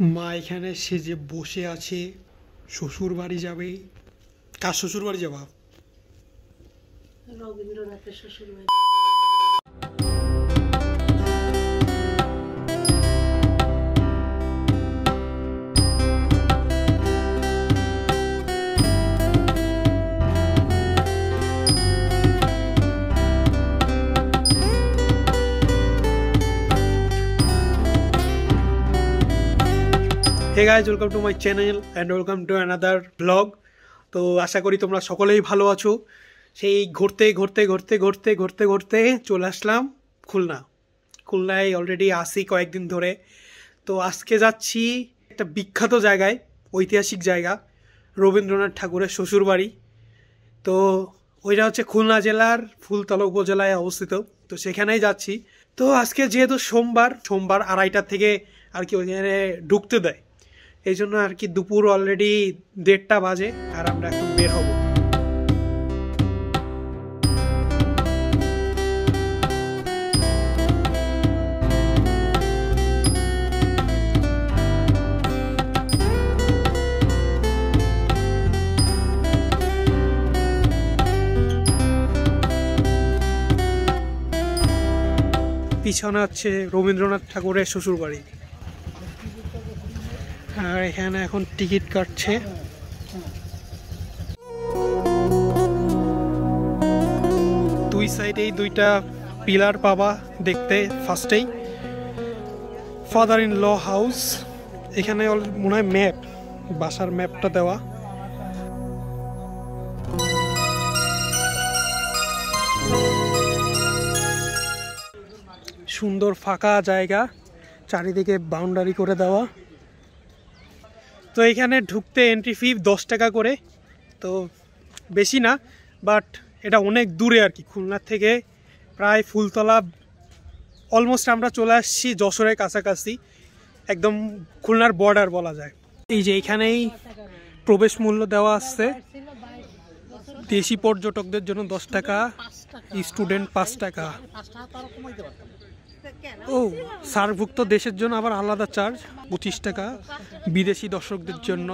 মা এখানে সে যে বসে আছে শ্বশুর বাড়ি যাবে। কার শ্বশুর বাড়ি যাবা? রবীন্দ্রনাথের শ্বশুর বাড়ি hey guys welcome to my channel and welcome to another blog তো আশা করি তোমরা সকলেই ভালো আছো। সেই ঘুরতে ঘুরতে ঘুরতে ঘুরতে ঘুরতে ঘুরতে চলে আসলাম খুলনা। খুলনায় অলরেডি আসি কয়েকদিন ধরে। তো আজকে যাচ্ছি একটা বিখ্যাত জায়গায়, ঐতিহাসিক জায়গা, রবীন্দ্রনাথ ঠাকুরের শ্বশুরবাড়ি। তো ওইটা হচ্ছে খুলনা জেলার ফুলতলা উপজেলায় অবস্থিত। তো সেখানেই যাচ্ছি। তো আজকে যেহেতু সোমবার সোমবার আড়াইটার থেকে আর কি ওইখানে ঢুকতে দেয়। এই জন্য আর কি দুপুর অলরেডি দেড়টা বাজে আর আমরা এখন বের হব। পিছনে হচ্ছে রবীন্দ্রনাথ ঠাকুরের শ্বশুর বাড়ি আর এখানে এখন টিকিট কাটছে। দুই সাইডেই দুইটা পিলার পাবা দেখতে ফার্স্টেই। ফাদার ইন ল হাউস এখানে মনে হয় ম্যাপ বাসার ম্যাপটা দেওয়া। সুন্দর ফাঁকা জায়গা, চারিদিকে বাউন্ডারি করে দেওয়া। তো এখানে ঢুকতে এন্ট্রি ফি দশ টাকা করে তো বেশি না বাট এটা অনেক দূরে আর কি খুলনার থেকে প্রায় ফুলতলা অলমোস্ট আমরা চলে আসছি যশোরের কাছাকাছি একদম খুলনার বর্ডার বলা যায়। এই যে এখানেই প্রবেশ মূল্য দেওয়া আসছে দেশি পর্যটকদের জন্য দশ টাকা স্টুডেন্ট পাঁচ টাকা। ও সারভুক্ত দেশের জন্য আবার আলাদা চার্জ পঁচিশ টাকা। বিদেশি দর্শকদের জন্য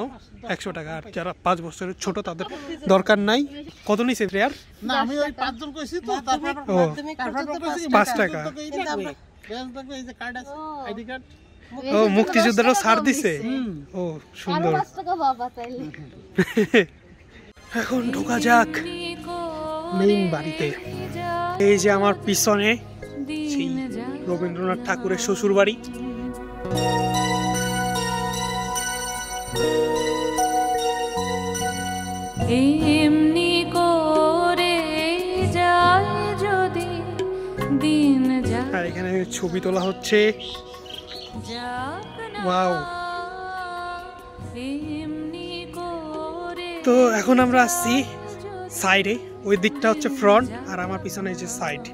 একশো টাকা। আর যারা পাঁচ বছরের ছোট তাদের দরকার নাই। কত নিছে প্লেয়ার না আমি ওই পাঁচজন কইছি তো তারপর ও পাঁচ টাকা। ও। মুক্তিযোদ্ধারও ছাড় দিছে? ও সুন্দর। এখন ঢোকা যাক মেইন বাড়িতে। এই যে আমার পিছনে রবীন্দ্রনাথ ঠাকুরের শ্বশুর বাড়ি এমনি করে যায় যদি দিন আর এখানে ছবি তোলা হচ্ছে। ওয়াও। তো এখন আমরা আসছি সাইডে ওই দিকটা হচ্ছে ফ্রন্ট আর আমার পিছনে যে সাইড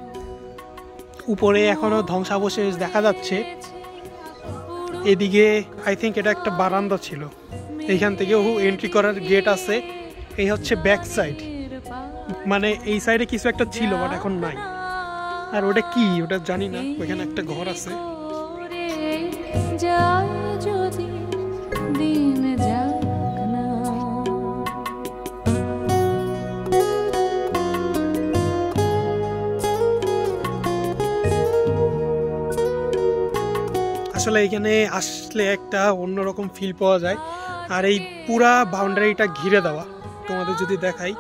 উপরে এখনও ধ্বংসাবশেষ দেখা যাচ্ছে। এদিকে আই থিঙ্ক এটা একটা বারান্দা ছিল। এইখান থেকে থেকেও এন্ট্রি করার গেট আছে। এই হচ্ছে ব্যাক সাইড মানে এই সাইডে কিছু একটা ছিল বাট এখন নাই। আর ওটা কি? ওটা জানি না। ওইখানে একটা ঘর আছে। আসলে এখানে আসলে একটা অন্যরকম ফিল পাওয়া যায়। আর এই পুরা বাউন্ডারিটা ঘিরে দেওয়া। তোমাদের যদি দেখাই,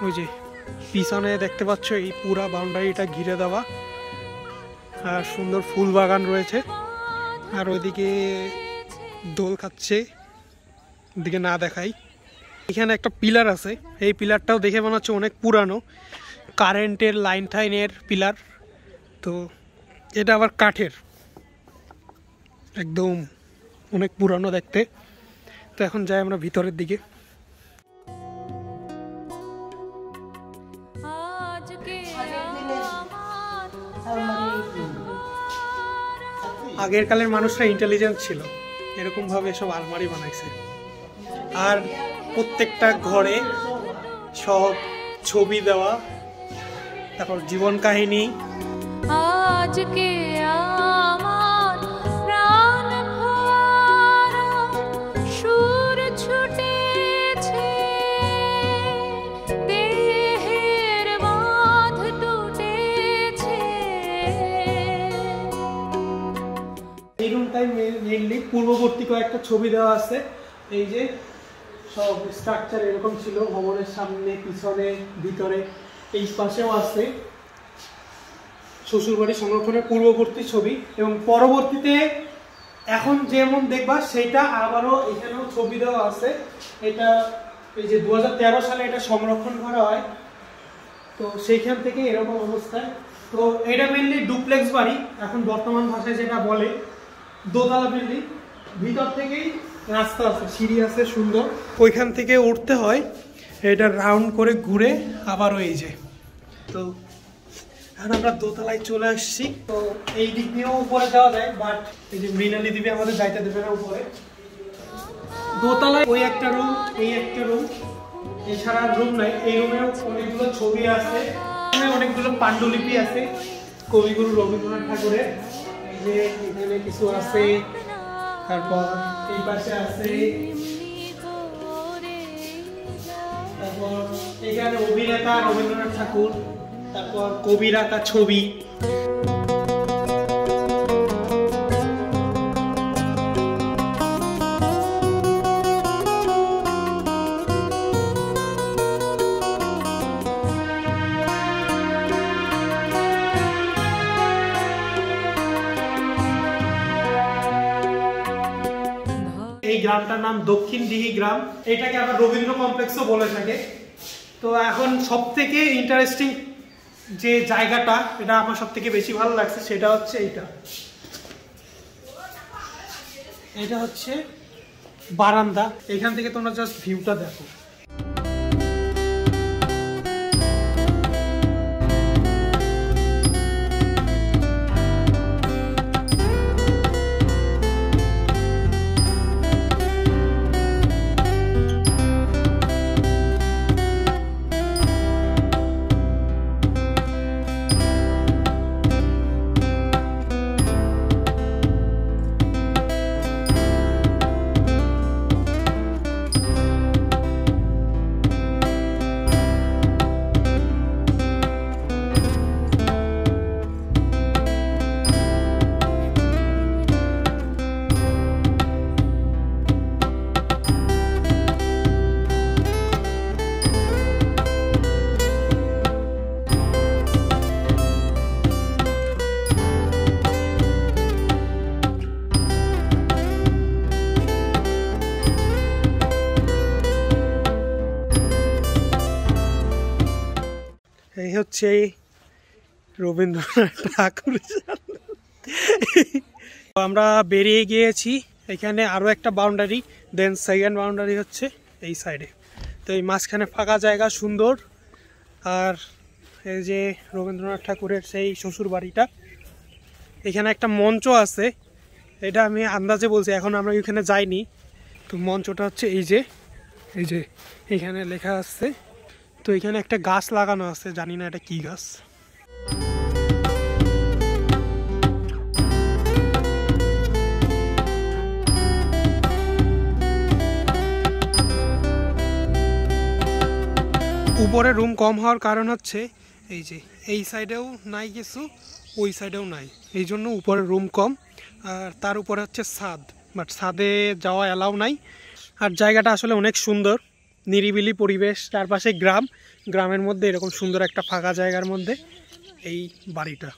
ওই যে পিছনে দেখতে পাচ্ছ, এই পুরা বাউন্ডারিটা ঘিরে দেওয়া। আর সুন্দর ফুল বাগান রয়েছে। আর ওইদিকে দোল খাচ্ছে। দিকে না দেখাই। এখানে একটা পিলার আছে। এই পিলারটাও দেখে মনে হচ্ছে অনেক পুরানো। কারেন্টের লাইন টাইনের পিলার তো এটা আবার কাঠের। একদম অনেক পুরানো দেখতে। তো এখন যাই আমরা ভিতরের দিকে। আগের কালের মানুষরা ইন্টেলিজেন্ট ছিল। এরকম ভাবে সব আলমারি বানাইছে। আর প্রত্যেকটা ঘরে সব ছবি দেওয়া তারপর জীবন কাহিনী। আজকে রুমটাই মেনলি পূর্ববর্তী কয়েকটা ছবি দেওয়া আছে। এই যে সব স্ট্রাকচার এরকম ছিল, ভবনের সামনে, পিছনে, ভিতরে, এই পাশেও আছে শ্বশুরবাড়ি সংরক্ষণের পূর্ববর্তী ছবি এবং পরবর্তীতে এখন যেমন দেখবা সেটা আবারও এখানেও ছবি দেওয়া আছে। এটা এই যে দু হাজার তেরো সালে এটা সংরক্ষণ করা হয়। তো সেইখান থেকে এরকম অবস্থায়। তো এটা মেনলি ডুপ্লেক্স বাড়ি, এখন বর্তমান ভাষায় যেটা বলে দোতলা বিল্ডিং। ভিতর থেকেই রাস্তা আছে, সিঁড়ি আছে, সুন্দর। ওইখান থেকে উঠতে হয়, এটা রাউন্ড করে ঘুরে আবার এই যে। তো এখন আমরা দোতলায় চলে আসছি। তো এই দিক দিয়েও উপরে যাওয়া যায় বাট এই যে মৃণালী দিবি আমাদের যাইতে দেবে না উপরে। দোতলায় ওই একটা রুম এই একটা রুম এছাড়া রুম নাই। এই রুমেও অনেকগুলো ছবি আছে। অনেকগুলো পাণ্ডুলিপি আছে। কবিগুরু রবীন্দ্রনাথ ঠাকুরের। যে এখানে কিছু আছে। তারপর এই পাশে আছে। তারপর এখানে অভিনেতা রবীন্দ্রনাথ ঠাকুর। তারপর কবিরা তার ছবি। গ্রামটার নাম দক্ষিণ দিহি গ্রাম। এটাকে আবার রবীন্দ্র কমপ্লেক্সও বলে থাকে। তো এখন সব থেকে ইন্টারেস্টিং যে জায়গাটা, এটা আমার সব থেকে বেশি ভালো লাগছে, সেটা হচ্ছে এইটা। এটা হচ্ছে বারান্দা। এখান থেকে তোমরা জাস্ট ভিউটা দেখো। হচ্ছে রবীন্দ্রনাথ ঠাকুর আমরা বেরিয়ে গিয়েছি, এখানে আরও একটা বাউন্ডারি দেন সেকেন্ড বাউন্ডারি হচ্ছে এই সাইডে তো এই মাঝখানে ফাঁকা জায়গা, সুন্দর। আর এই যে রবীন্দ্রনাথ ঠাকুরের সেই শ্বশুর বাড়িটা, এখানে একটা মঞ্চ আছে। এটা আমি আন্দাজে বলছি, এখন আমরা ওইখানে যাইনি। তো মঞ্চটা হচ্ছে এই যে এই যে এখানে লেখা আছে তো এখানে একটা গাছ লাগানো আছে, জানি না এটা কি গাছ। উপরে রুম কম হওয়ার কারণ হচ্ছে, এই যে, এই সাইডেও নাই কিছু, ওই সাইডেও নাই। এই জন্য উপরে রুম কম, আর তার উপরে হচ্ছে ছাদ। বাট ছাদে যাওয়া অ্যালাউ নাই। আর জায়গাটা আসলে অনেক সুন্দর। নিরিবিলি পরিবেশ চারপাশে গ্রাম। গ্রামের মধ্যে এরকম সুন্দর একটা ফাঁকা জায়গার মধ্যে এই বাড়িটা।